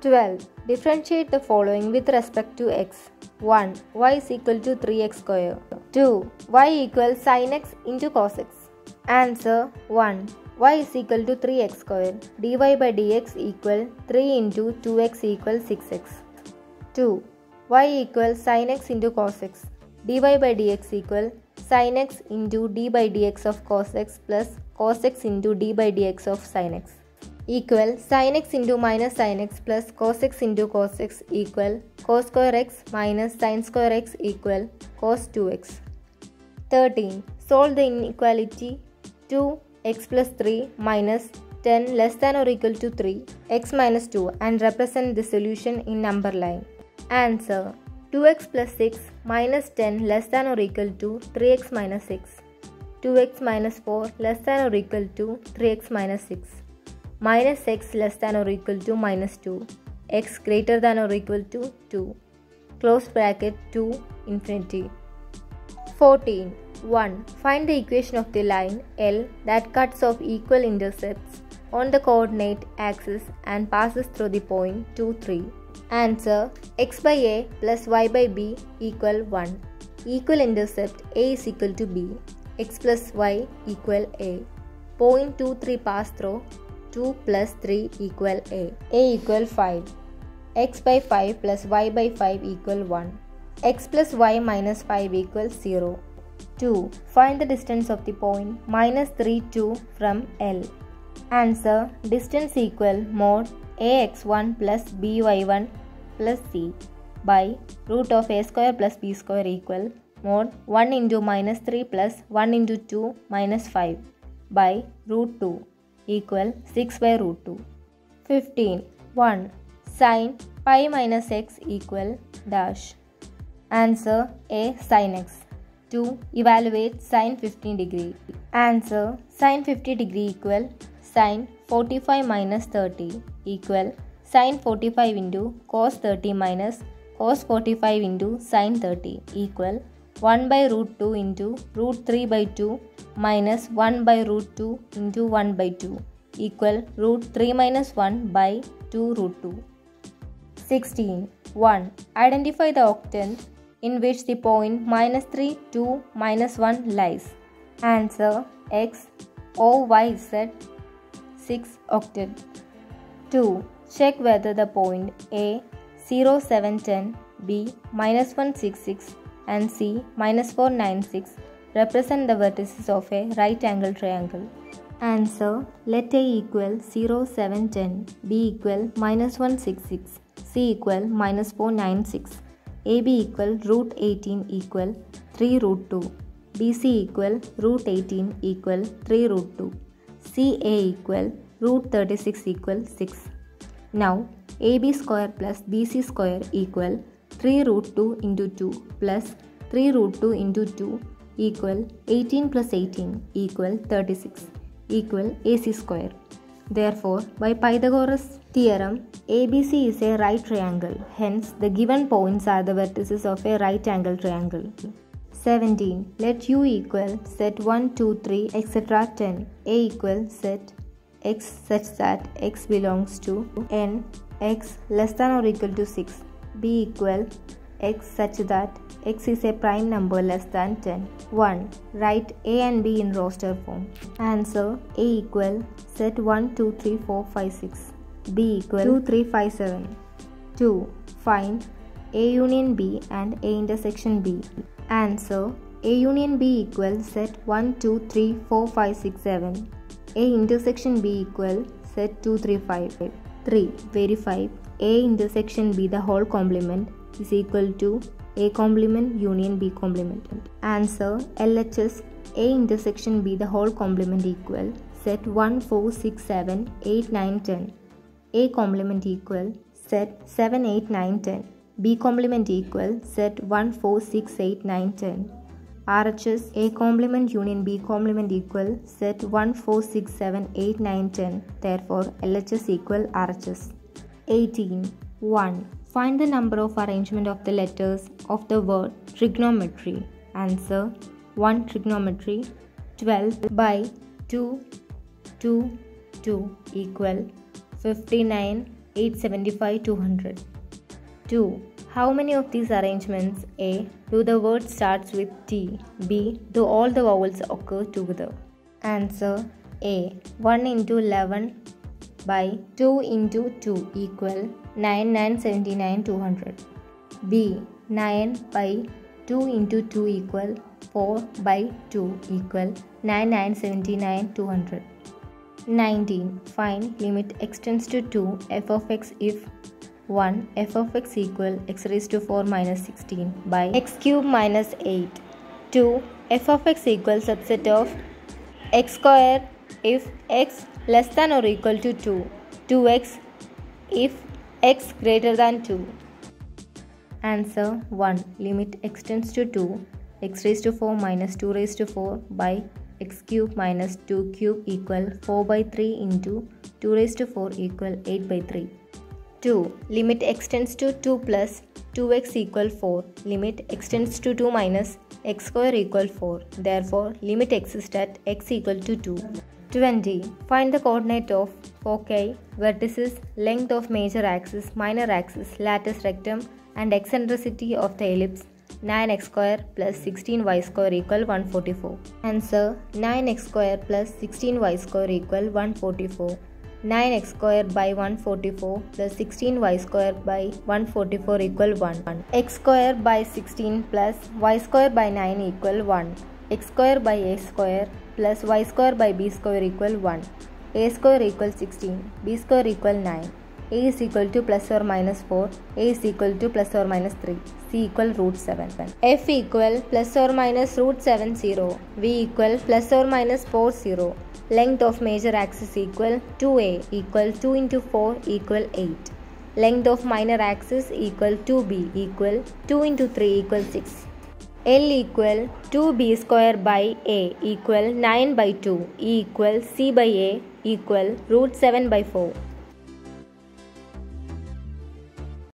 12. Differentiate the following with respect to x. 1. y is equal to 3x square. 2. y equals sin x into cos x. Answer 1. y is equal to 3x square. dy by dx equal 3 into 2x equals 6x. 2. y equals sin x into cos x. dy by dx equal sin x into d by dx of cos x plus cos x into d by dx of sin x equal sin x into minus sin x plus cos x into cos x equal cos square x minus sin square x equal cos 2x. 13. Solve the inequality 2x plus 3 minus 10 less than or equal to 3 x minus 2 and represent the solution in number line. Answer 2x plus 6 minus 10 less than or equal to 3x minus 6. 2x minus 4 less than or equal to 3x minus 6 minus x less than or equal to minus 2 x greater than or equal to 2 close bracket 2 infinity. 14 1 find the equation of the line L that cuts off equal intercepts on the coordinate axis and passes through the point 2 3 answer. X by a plus y by b equal 1 equal intercept a is equal to b. X plus y equal a. Point 2 3 pass through 2 plus 3 equal a. A equal 5 x by 5 plus y by 5 equal 1 x plus y minus 5 equals 0 2 find the distance of the point. Minus 3 2 from L. Answer. Distance equal mod ax1 plus by1 plus c by root of a square plus b square equal mod 1 into minus 3 plus 1 into 2 minus 5 by root 2 equal 6 by root 2. 15. 1. Sin pi minus x equal dash. Answer A sin x. 2. Evaluate sin 15 degree. Answer sin 50 degree equal sin 45 minus 30 equal sin 45 into cos 30 minus cos 45 into sin 30 equal 1 by root 2 into root 3 by 2 minus 1 by root 2 into 1 by 2 equal root 3 minus 1 by 2 root 2. 16. 1. Identify the octant in which the point minus 3, 2, minus 1 lies. Answer x O Y Z 6 octant. 2. Check whether the point A 0, 7, 10, B minus 1, 6, 6 and C minus 496 represent the vertices of a right angle triangle. Answer Let A equal 0, 7, 10, B equal minus 1, 6, 6, C equal minus 4, 9, 6, AB equal root 18 equal 3 root 2, BC equal root 18 equal 3 root 2, CA equal root 36 equal 6. Now AB square plus BC square equal 3 root 2 into 2 plus 3 root 2 into 2 equal 18 plus 18 equal 36 equal AC square. Therefore, by Pythagoras theorem, ABC is a right triangle. Hence, the given points are the vertices of a right angle triangle. 17. Let U equal set 1, 2, 3, etc. 10. A equal set x such that x belongs to n x less than or equal to 6. B equal x such that x is a prime number less than 10. 1. Write a and b in roster form. Answer a equal set 1, 2, 3, 4, 5, 6. b equal 2, 3, 5, 7. 2. Find a union b and a intersection b. Answer a union b equal set 1, 2, 3, 4, 5, 6, 7. A intersection b equal set 2, 3, 5. 3. Verify a intersection b the whole complement is equal to a complement union b complement. Answer LHS A intersection B the whole complement equal. Set 1 4 6 7 8 9 10 A complement equal. Set 7 8 9 10 B complement equal. Set 1 4 6 8 9 10 RHS A complement union B complement equal. Set 1 4 6 7 8 9 10 therefore LHS equal RHS 18 1 Find the number of arrangement of the letters of the word trigonometry. Answer 1 trigonometry 12 by 2 2 2 equal 59 875 200. 2. How many of these arrangements A. Do the word starts with T B. Do all the vowels occur together? Answer A. 1 into 11 by 2 into 2 equal 9 9 79 200. B. 9 by 2 into 2 equal 4 by 2 equal 9 9 79 200. 19. Find limit extends to 2 f of x if 1 f of x equal x raised to 4 minus 16 by x cube minus 8. 2 f of x equal subset of x square if x less than or equal to 2. 2x if x greater than 2. Answer 1. Limit extends to 2 x raised to 4 minus 2 raised to 4 by x cube minus 2 cube equal 4 by 3 into 2 raised to 4 equal 8 by 3. 2. Limit extends to 2 plus 2x equal 4. Limit extends to 2 minus x square equal 4. Therefore, limit exists at x equal to 2. 20. Find the coordinate of foci, vertices, length of major axis, minor axis, latus rectum and eccentricity of the ellipse 9x square plus 16y square equal 144. Answer 9x square plus 16y square equal 144. 9x square by 144 plus 16y square by 144 equal 1. x square by 16 plus y square by 9 equal 1. x square by a square plus y square by b square equal 1. a square equal 16, b square equal 9. a is equal to plus or minus 4, a is equal to plus or minus 3, c equal root 7. f equal plus or minus root 7 0, v equal plus or minus 4 0. Length of major axis equal 2a equal 2 into 4 equal 8. Length of minor axis equal 2b equal 2 into 3 equal 6. L equal 2b square by a equal 9 by 2 e equal c by a equal root 7 by 4.